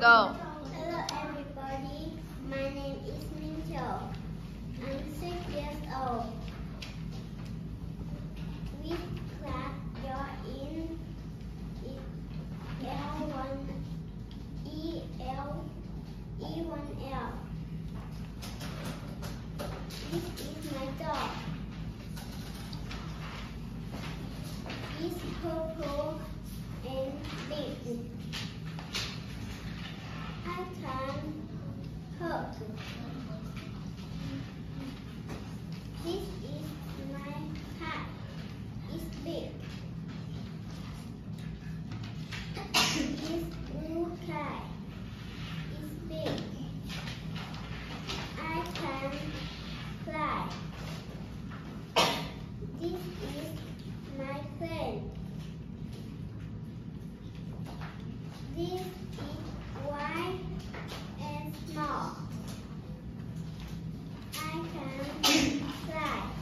Go. Hello everybody, my name is Minh Châu. I'm six years old. We clap your in L1 E L E1 L. This is my dog. He's purple and big. This is my friend. This is white and small. I can fly.